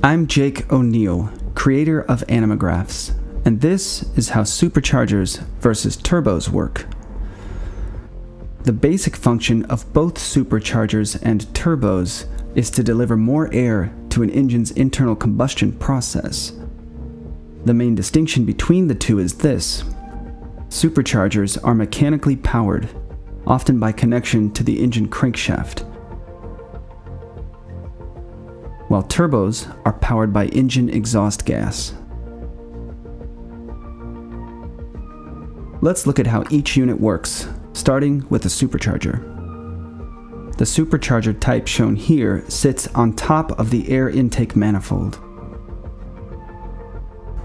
I'm Jake O'Neill, creator of Animagraphs, and this is how superchargers versus turbos work. The basic function of both superchargers and turbos is to deliver more air to an engine's internal combustion process. The main distinction between the two is this. Superchargers are mechanically powered, often by connection to the engine crankshaft, while turbos are powered by engine exhaust gas. Let's look at how each unit works, starting with the supercharger. The supercharger type shown here sits on top of the air intake manifold.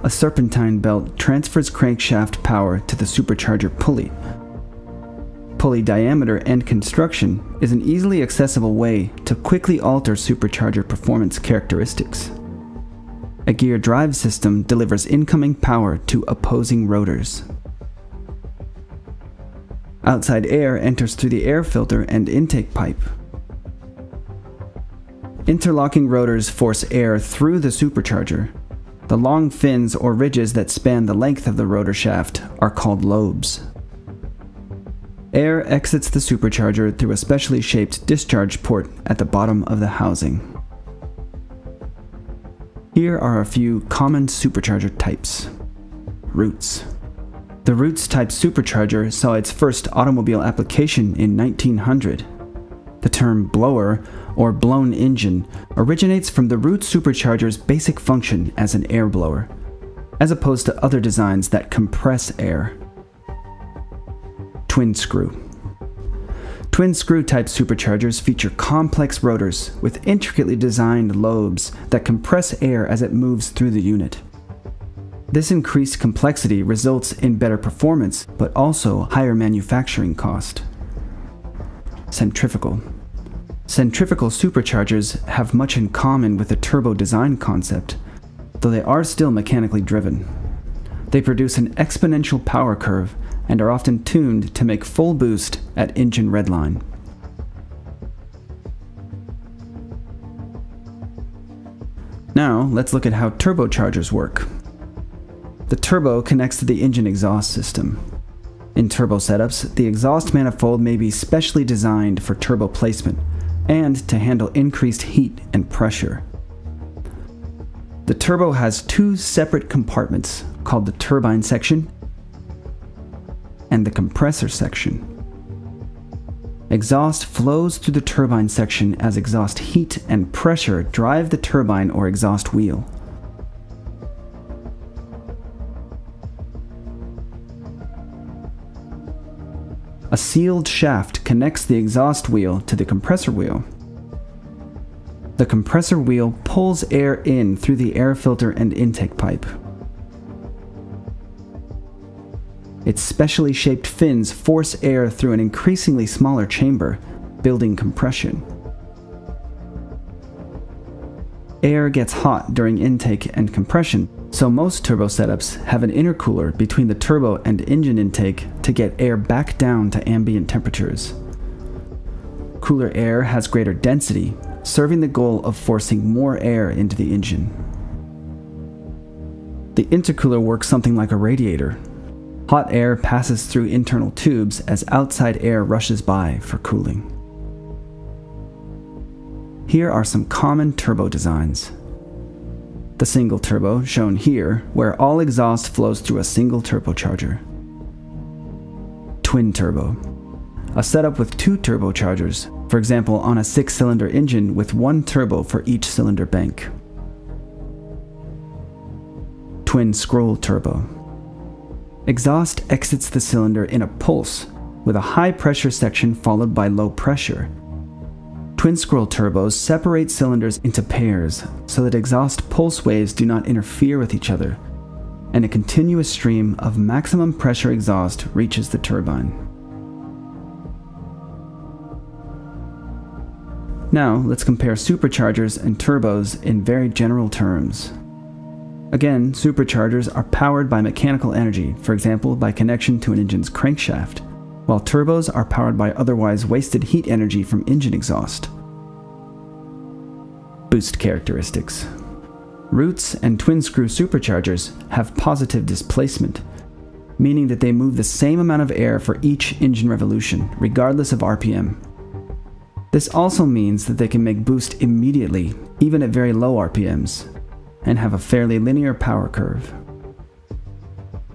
A serpentine belt transfers crankshaft power to the supercharger pulley. Pulley diameter and construction is an easily accessible way to quickly alter supercharger performance characteristics. A gear drive system delivers incoming power to opposing rotors. Outside air enters through the air filter and intake pipe. Interlocking rotors force air through the supercharger. The long fins or ridges that span the length of the rotor shaft are called lobes. Air exits the supercharger through a specially shaped discharge port at the bottom of the housing. Here are a few common supercharger types. Roots. The Roots type supercharger saw its first automobile application in 1900. The term blower or blown engine originates from the Roots supercharger's basic function as an air blower, as opposed to other designs that compress air. Twin screw. Twin screw type superchargers feature complex rotors with intricately designed lobes that compress air as it moves through the unit. This increased complexity results in better performance, but also higher manufacturing cost. Centrifugal. Centrifugal superchargers have much in common with the turbo design concept, though they are still mechanically driven. They produce an exponential power curve and are often tuned to make full boost at engine redline. Now, let's look at how turbochargers work. The turbo connects to the engine exhaust system. In turbo setups, the exhaust manifold may be specially designed for turbo placement and to handle increased heat and pressure. The turbo has two separate compartments called the turbine section and the compressor section. Exhaust flows through the turbine section as exhaust heat and pressure drive the turbine or exhaust wheel. A sealed shaft connects the exhaust wheel to the compressor wheel. The compressor wheel pulls air in through the air filter and intake pipe. Its specially shaped fins force air through an increasingly smaller chamber, building compression. Air gets hot during intake and compression, so most turbo setups have an intercooler between the turbo and engine intake to get air back down to ambient temperatures. Cooler air has greater density, serving the goal of forcing more air into the engine. The intercooler works something like a radiator. Hot air passes through internal tubes as outside air rushes by for cooling. Here are some common turbo designs the single turbo, shown here, where all exhaust flows through a single turbocharger. Twin turbo, a setup with two turbochargers, for example on a six cylinder engine with one turbo for each cylinder bank. Twin scroll turbo. Exhaust exits the cylinder in a pulse, with a high pressure section followed by low pressure, Twin scroll turbos separate cylinders into pairs so that exhaust pulse waves do not interfere with each other, and a continuous stream of maximum pressure exhaust reaches the turbine. Now, let's compare superchargers and turbos in very general terms. Again, superchargers are powered by mechanical energy, for example, by connection to an engine's crankshaft while turbos are powered by otherwise wasted heat energy from engine exhaust. Boost characteristics. Roots and twin screw superchargers have positive displacement, meaning that they move the same amount of air for each engine revolution, regardless of RPM. This also means that they can make boost immediately, even at very low RPMs, and have a fairly linear power curve.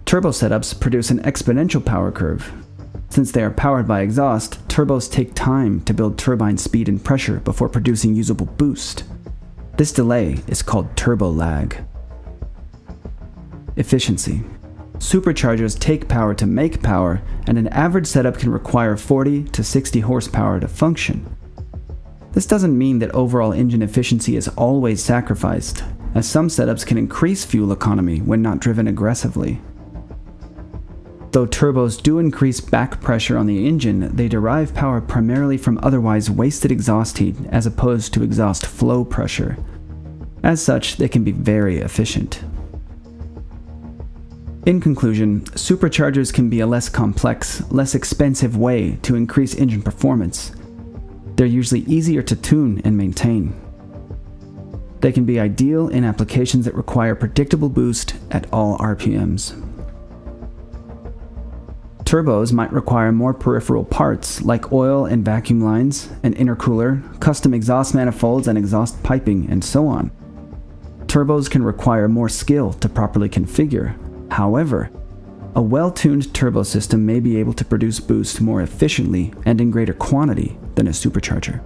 Turbo setups produce an exponential power curve. Since they are powered by exhaust, turbos take time to build turbine speed and pressure before producing usable boost. This delay is called turbo lag. Efficiency. Superchargers take power to make power, and an average setup can require 40 to 60 horsepower to function. This doesn't mean that overall engine efficiency is always sacrificed, as some setups can increase fuel economy when not driven aggressively. Though turbos do increase back pressure on the engine, they derive power primarily from otherwise wasted exhaust heat as opposed to exhaust flow pressure. As such, they can be very efficient. In conclusion, superchargers can be a less complex, less expensive way to increase engine performance. They're usually easier to tune and maintain. They can be ideal in applications that require predictable boost at all RPMs. Turbos might require more peripheral parts like oil and vacuum lines, an intercooler, custom exhaust manifolds and exhaust piping, and so on. Turbos can require more skill to properly configure. However, a well-tuned turbo system may be able to produce boost more efficiently and in greater quantity than a supercharger.